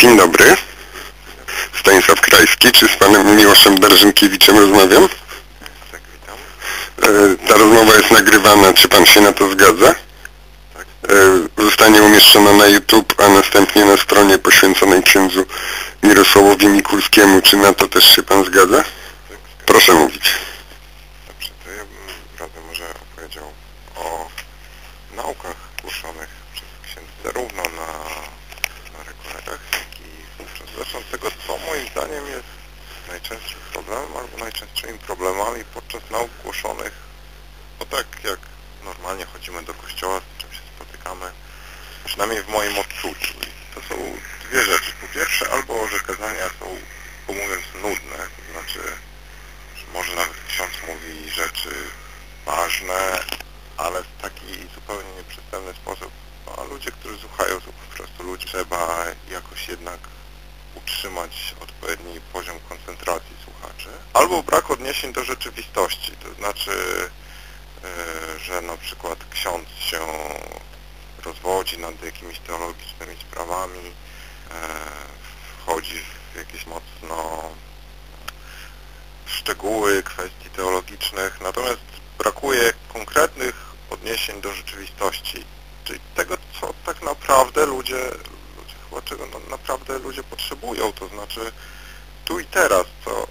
Dzień dobry. Stanisław Krajski. Czy z panem Miłoszem Darzynkiewiczem rozmawiam? Tak, witam. E, Ta rozmowa jest nagrywana. Czy pan się na to zgadza? Tak. Zostanie umieszczona na YouTube, a następnie na stronie poświęconej księdzu Mirosławowi Mikulskiemu. Czy na to też się pan zgadza? Tak, Proszę mówić. Dobrze, to ja bym razem może opowiedział o naukach głoszonych przez księdza zarówno na, tego, co moim zdaniem jest najczęstszym problemem albo najczęstszymi problemami podczas nauk głoszonych. Bo tak jak normalnie chodzimy do kościoła, z czym się spotykamy, przynajmniej w moim odczuciu. To są dwie rzeczy. Po pierwsze, albo że kazania są, pomówiąc, nudne, to znaczy że może nawet ksiądz mówi rzeczy ważne, ale w taki zupełnie nieprzystępny sposób. A ludzie, którzy słuchają, to po prostu ludzi. Trzeba jakoś jednak utrzymać odpowiedni poziom koncentracji słuchaczy. Albo brak odniesień do rzeczywistości, to znaczy, yy, że na przykład ksiądz się rozwodzi nad jakimiś teologicznymi sprawami, yy, wchodzi w jakieś mocno szczegóły kwestii teologicznych, natomiast brakuje konkretnych odniesień do rzeczywistości, czyli tego, co tak naprawdę ludzie, chyba czego no, naprawdę ludzie potrzebują, to znaczy tu i teraz, co,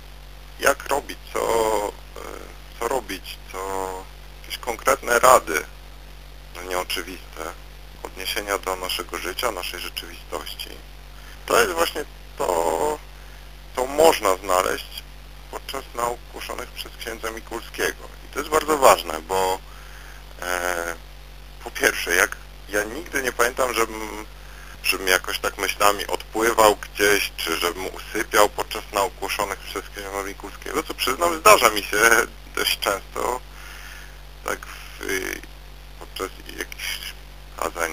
jak robić, co, e, co robić, co jakieś konkretne rady, no nieoczywiste, odniesienia do naszego życia, naszej rzeczywistości. To jest właśnie to, co można znaleźć podczas nauk głoszonych przez księdza Mikulskiego. I to jest bardzo ważne, bo e, po pierwsze, jak ja nigdy nie pamiętam, żebym, żebym jakoś tak myślami odpływał gdzieś, czy żebym usypiał podczas nauk przez księdza Mikulskiego, co przyznam, zdarza mi się dość często, tak w, podczas jakichś kazań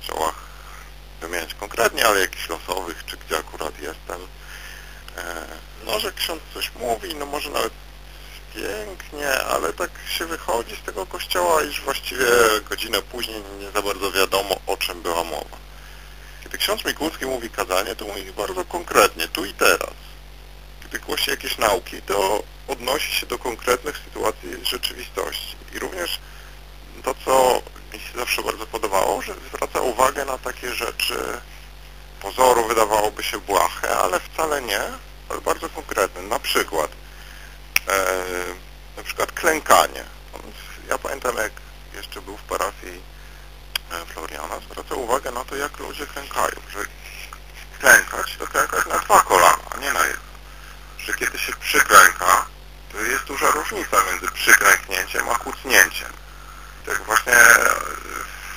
w czołach wymieniać konkretnie, ale jakichś losowych, czy gdzie akurat jestem, e, no, że ksiądz coś mówi, no może nawet pięknie, ale tak się wychodzi z tego kościoła, iż właściwie godzinę później nie za bardzo wiadomo, o czym była mowa. Ksiądz Mikulski mówi kazanie, to mówi bardzo konkretnie, tu i teraz. Kiedy głosi jakieś nauki, to odnosi się do konkretnych sytuacji rzeczywistości. I również to, co mi się zawsze bardzo podobało, że zwraca uwagę na takie rzeczy pozoru wydawałoby się błahe, ale wcale nie, ale bardzo konkretne. Na przykład e, na przykład klękanie. Ja pamiętam jak jeszcze był w parafii Floriana, zwracał uwagę na to, jak ludzie klękają, że klękać to klękać na dwa kolana, a nie na jedno. Że kiedy się przyklęka, to jest duża różnica między przyklęknięciem a kucnięciem. Tak właśnie e,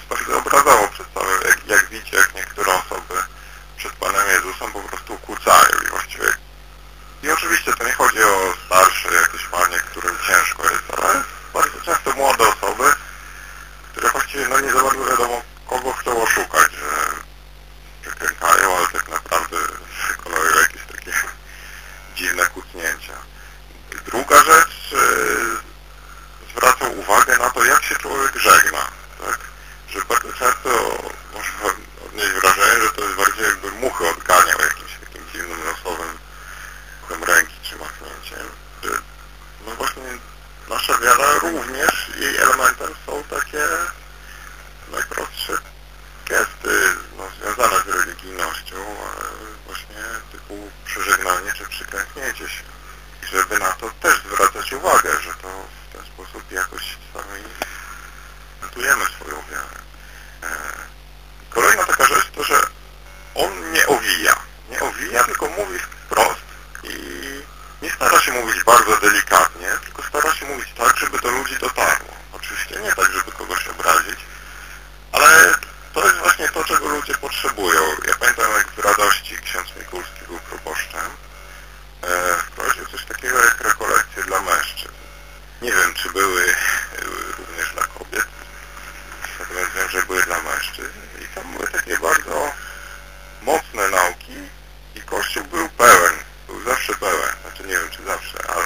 bardzo obrazowo przedstawiał, jak, jak widzicie, jak niektóre osoby przed Panem Jezusem po prostu kłócają i właściwie i oczywiście to nie chodzi o starsze jakieś panie, którym ciężko jest, ale bardzo często młode osoby, które właściwie no nie za bardzo wiadomo kogo chcą oszukać, że przekręcają, ale tak naprawdę wykonują jakieś takie dziwne kucnięcia. Druga rzecz, yy, zwracał uwagę na to, jak się człowiek żegna. Tak? Że bardzo często można odnieść wrażenie, że to jest bardziej jakby muchy odganiał jakimś takim dziwnym losowym ruchem ręki czy machnięciem. Że, no właśnie nasza wiara również, jej elementem są takie najprostsze gesty no, związane z religijnością, ale przeżegnanie czy przyklęknięcie się. I żeby na to też zwracać uwagę, że to w ten sposób jakoś sami prezentujemy swoją wiarę. E, kolejna taka rzecz to, że on nie owija. Nie owija, tylko mówi wprost i nie stara się mówić bardzo delikatnie, tylko stara się mówić tak, żeby do ludzi dotarło. Oczywiście nie tak, żeby kogoś obrazić, ale to jest właśnie to, czego ludzie potrzebują. Ja pamiętam, jak w radości ksiądz Mikulski był proboszczem, e, wprowadził coś takiego jak rekolekcje dla mężczyzn. Nie wiem, czy były, były również dla kobiet, natomiast wiem, że były dla mężczyzn i tam były takie bardzo mocne nauki i Kościół był pełen, był zawsze pełen, znaczy nie wiem czy zawsze, ale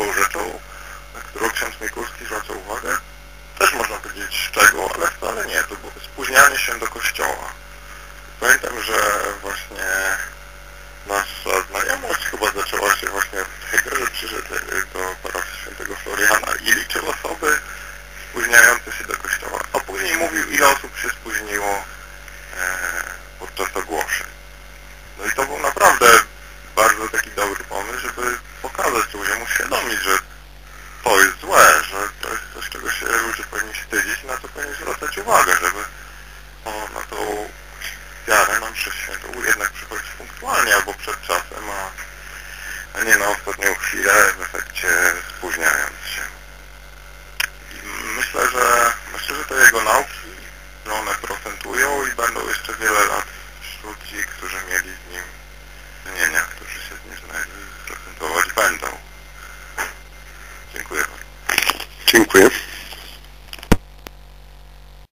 drugą rzeczą, na którą ksiądz Mikulski zwraca uwagę, też można powiedzieć szczegół, ale wcale nie, to było spóźnianie się do kościoła. Pamiętam, że właśnie nasza znajomość chyba zaczęła się właśnie od tego, że przyszedł do parafii świętego Floriana i liczył osoby spóźniające się do kościoła, a później mówił ile osób się spóźniło e, podczas ogłoszeń. No i to był naprawdę bardzo taki dobry pomysł, żeby pokazać ludziom, uświadomić, że to jest złe, że to jest coś, czego się ludzie powinni wstydzić na co powinni zwracać uwagę, żeby o, na tą wiarę nam przez świętą jednak przychodzić punktualnie albo przed czasem, a, a nie na ostatnią chwilę w efekcie spóźniając się. I myślę, że myślę, że te jego nauki, że one procentują i będą jeszcze wiele lat wśród ci, którzy mieli z nim czynienia, którzy się z nim znaleźli, procentować będą. Dziękuję bardzo. Dziękuję.